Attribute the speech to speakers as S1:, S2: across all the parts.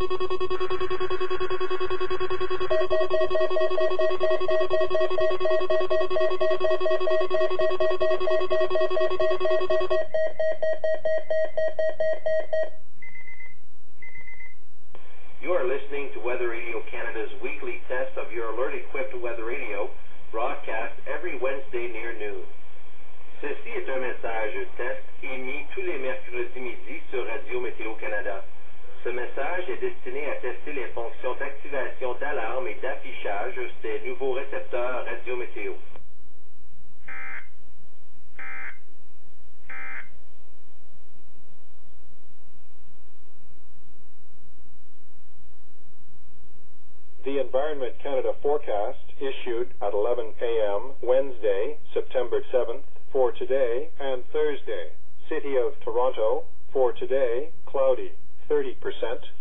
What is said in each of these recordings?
S1: You are listening to Weather Radio Canada's weekly test of your alert-equipped weather radio, broadcast every Wednesday near noon. Ceci est un message test émis tous les mercredis midi sur Radio Météo Canada. Ce message est destiné à tester les fonctions d'activation d'alarme et d'affichage des nouveaux récepteurs Radio Météo.
S2: The Environment Canada forecast issued at 11 a.m. Wednesday, September 7th, for today and Thursday. City of Toronto, for today, cloudy, 30%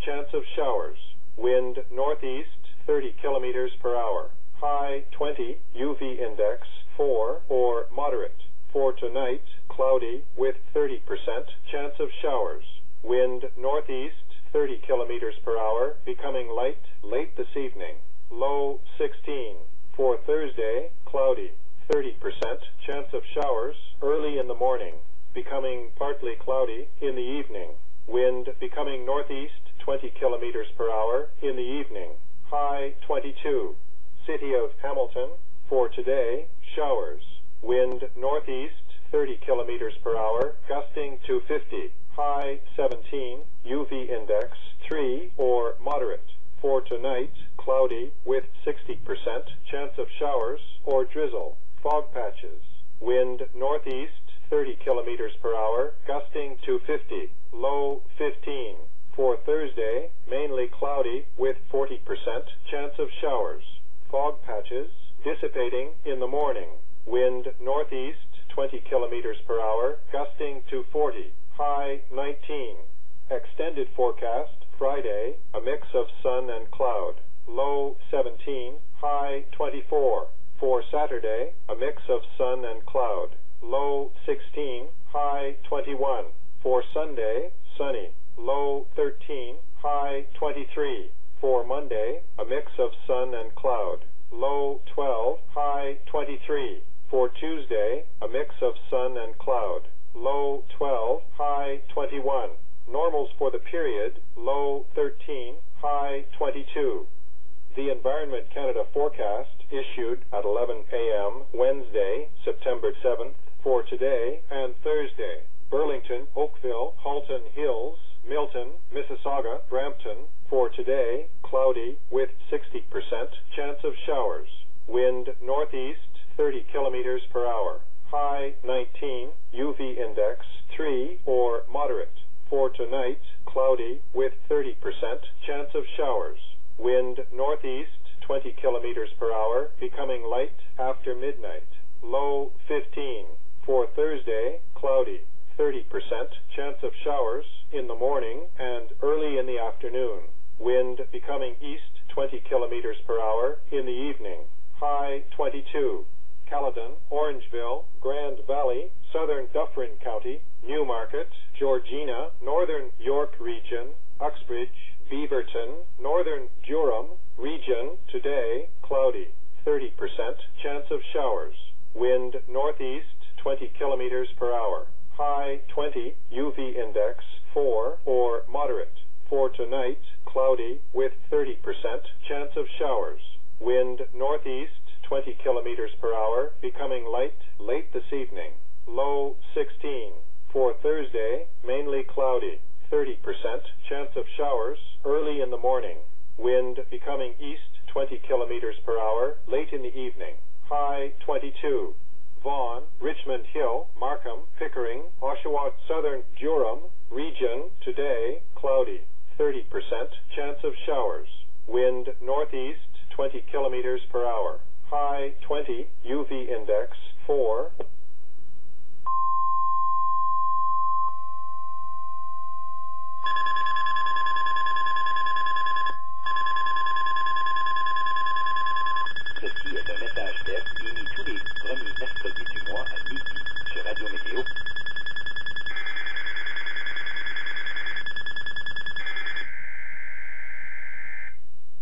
S2: chance of showers. Wind northeast, 30 kilometers per hour. High 20, UV index 4 or moderate. For tonight, cloudy with 30% chance of showers. Wind northeast, 30 kilometers per hour, becoming light late this evening. Low 16. For Thursday, cloudy, 30% chance of showers early in the morning, becoming partly cloudy in the evening. Wind becoming northeast 20 kilometers per hour in the evening. High 22. City of Hamilton, for today, showers. Wind northeast 30 kilometers per hour, gusting to 50. High 17, UV index 3 or moderate. For tonight, cloudy with 60% chance of showers or drizzle. Fog patches. Wind northeast 30 kilometers per hour, gusting to 50. Low 15. For Thursday, mainly cloudy with 40% chance of showers. Fog patches dissipating in the morning. Wind northeast 20 kilometers per hour, gusting to 40. High 19. Extended forecast Friday, a mix of sun and cloud. Low 17, high 24. For Saturday, a mix of sun and cloud. Low 16, high 21. For Sunday, sunny. Low 13, high 23. For Monday, a mix of sun and cloud. Low 12, high 23. For Tuesday, a mix of sun and cloud. Low 12, high 21. Normals for the period, low 13, high 22. The Environment Canada forecast issued at 11 a.m. Wednesday, September 7th, for today and Thursday. Burlington, Oakville, Halton Hills, Milton, Mississauga, Brampton, for today, cloudy with 60% chance of showers. Wind northeast 30 kilometers per hour. High 19, UV index 3 or moderate. For tonight, cloudy with 30% chance of showers. Wind northeast 20 kilometers per hour, becoming light after midnight. Low 15. For Thursday, cloudy, 30% chance of showers in the morning and early in the afternoon. Wind becoming east 20 kilometers per hour in the evening. High 22. Caledon, Orangeville, Grand Valley, Southern Dufferin County, Newmarket, Georgina, Northern York Region, Uxbridge, Beaverton, Northern Durham Region, today, cloudy, 30% chance of showers. Wind northeast 20 kilometers per hour. High 20, UV index 4 or moderate. For tonight, cloudy with 30% chance of showers. Wind northeast 20 kilometers per hour, becoming light late this evening. Low 16. For Thursday, mainly cloudy. 30% chance of showers early in the morning. Wind becoming east 20 kilometers per hour late in the evening. High 22. Vaughan, Richmond Hill, Markham, Pickering, Oshawa, Southern Durham region today cloudy. 30% chance of showers. Wind northeast 20 kilometers per hour. High 20, UV index 4.
S1: Ceci est un message test émis tous les premiers mercredis du mois à midi sur Radio Météo.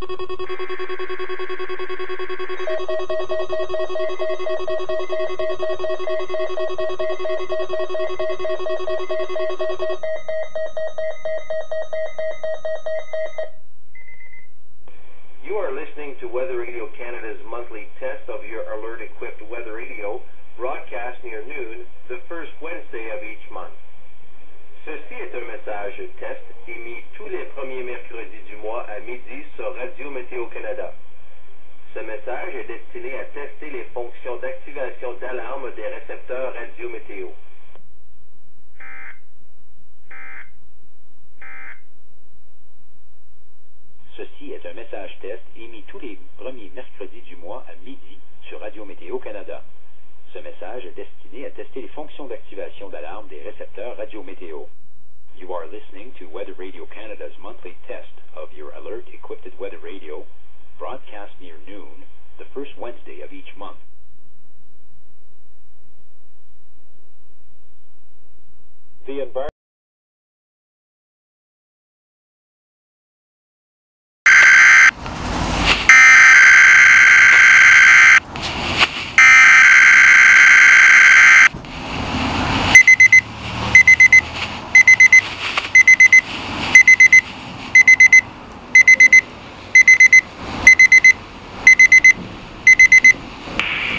S1: You are listening to Weather Radio Canada's monthly test of your alert-equipped weather radio, les fonctions d'activation d'alarme des récepteurs Radio Météo.
S3: You are listening to Weather Radio Canada's monthly test of your alert-equipped weather radio, broadcast near noon, the first Wednesday of each month.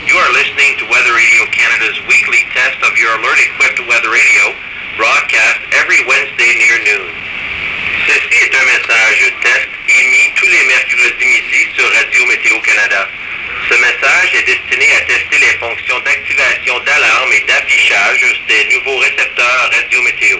S1: You are listening to Weather Radio Canada's weekly your alert-equipped weather radio, broadcast every Wednesday near noon. Ceci est un message test émis tous les mercredis midi sur Radio Météo Canada. Ce message est destiné à tester les fonctions d'activation d'alarme et d'affichage des nouveaux récepteurs Radio Météo.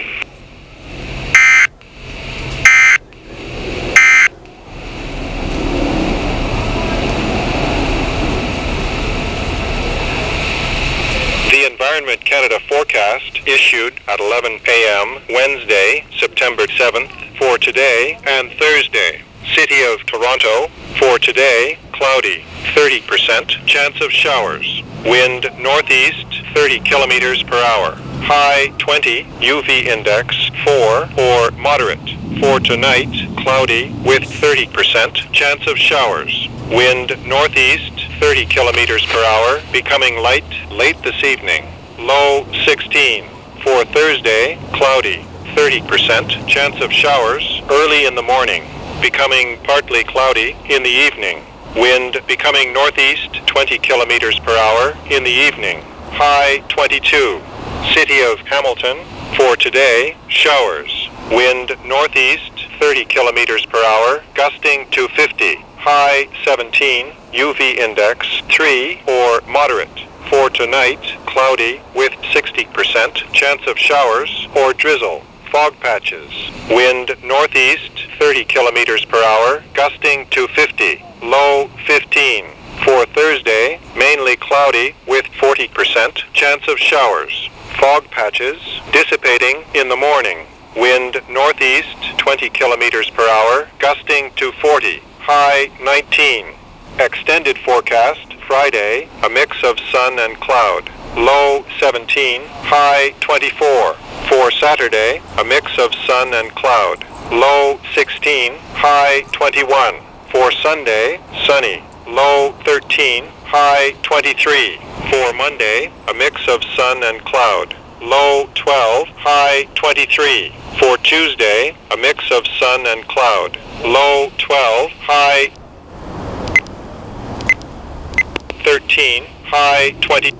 S2: Environment Canada forecast issued at 11 a.m. Wednesday, September 7th for today and Thursday. City of Toronto for today, cloudy, 30% chance of showers. Wind northeast, 30 kilometers per hour. High 20, UV index 4 or moderate. For tonight, cloudy with 30% chance of showers. Wind northeast, 30 kilometers per hour, becoming light late this evening. Low 16. For Thursday, cloudy, 30% chance of showers early in the morning, becoming partly cloudy in the evening. Wind becoming northeast, 20 kilometers per hour in the evening. High 22. City of Hamilton, for today, showers. Wind northeast, 30 kilometers per hour, gusting to 50. High 17, UV index 3 or moderate. For tonight, cloudy with 60% chance of showers or drizzle. Fog patches. Wind northeast 30 kilometers per hour, gusting to 50. Low 15. For Thursday, mainly cloudy with 40% chance of showers. Fog patches dissipating in the morning. Wind northeast 20 kilometers per hour, gusting to 40. High 19. Extended forecast Friday, a mix of sun and cloud. Low 17, high 24. For Saturday, a mix of sun and cloud. Low 16, high 21. For Sunday, sunny. Low 13, high 23. For Monday, a mix of sun and cloud. Low 12, high 23. For Tuesday, a mix of sun and cloud. Low 12, high 13, high 20.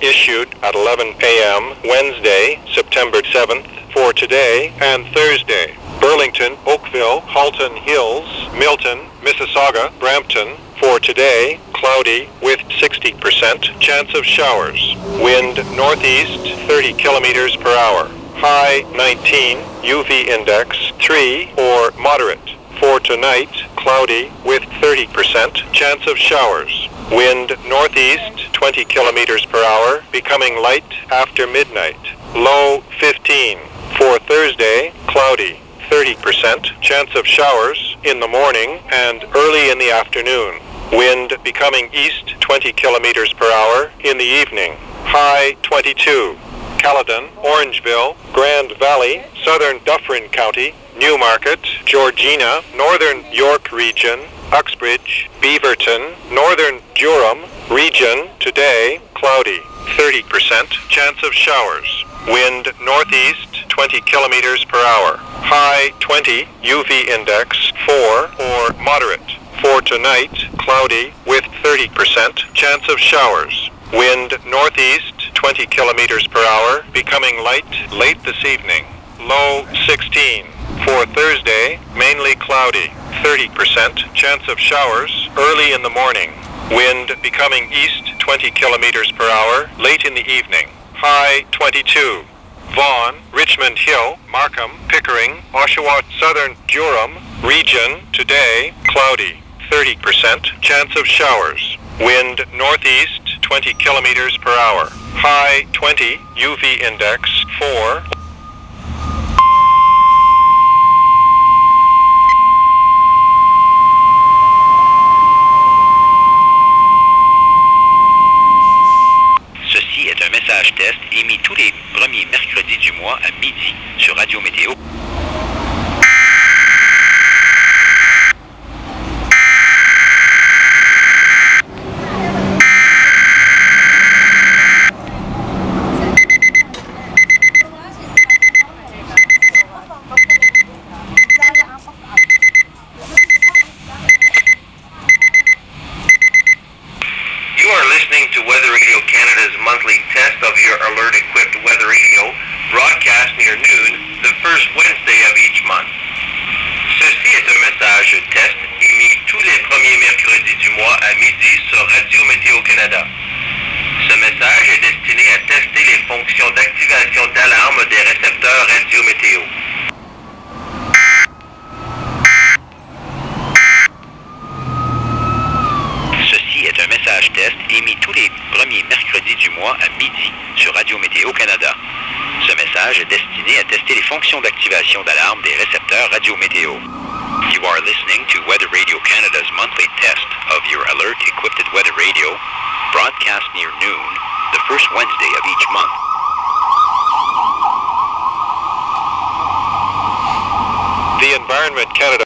S2: Issued at 11 a.m. Wednesday, September 7th for today and Thursday. Burlington, Oakville, Halton Hills, Milton, Mississauga, Brampton for today, cloudy with 60% chance of showers. Wind northeast 30 kilometers per hour. High 19, UV index 3 or moderate. For tonight, cloudy with 30% chance of showers. Wind northeast 20 kilometers per hour, becoming light after midnight. Low 15. For Thursday, cloudy. 30% chance of showers in the morning and early in the afternoon. Wind becoming east 20 kilometers per hour in the evening. High 22. Caledon, Orangeville, Grand Valley, southern Dufferin County, Newmarket, Georgina, Northern York Region, Uxbridge, Beaverton, Northern Durham Region, today, cloudy. 30% chance of showers. Wind northeast 20 kilometers per hour. High 20, UV index 4 or moderate. For tonight, cloudy with 30% chance of showers. Wind northeast 20 kilometers per hour, becoming light late this evening. Low 16. For Thursday, mainly cloudy. 30% chance of showers early in the morning. Wind becoming east 20 kilometers per hour late in the evening. High 22. Vaughan, Richmond Hill, Markham, Pickering, Oshawa, Southern Durham region today cloudy. 30% chance of showers. Wind northeast 20 kilometers per hour. High 20 UV index 4.
S3: Message test émis tous les premiers mercredis du mois à midi sur Radio Météo.
S1: You are listening to Weather Radio Canada's monthly test of your alert-equipped weather radio, broadcast near noon, the Wednesday of each month. Ceci est un message test émis tous les premiers mercredis du mois à midi sur Radio Météo Canada. Ce message est destiné à tester les fonctions d'activation d'alarme des récepteurs Radio Météo.
S3: Ceci est un message test émis tous les premiers mercredis du mois à midi sur Radio Météo Canada. Message est destiné à tester les fonctions d'activation d'alarme des récepteurs Radio Météo. You are listening to Weather Radio Canada's monthly test of your alert-equipped weather radio, broadcast near noon, the first Wednesday of each month.
S2: The Environment Canada